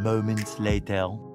Moments later.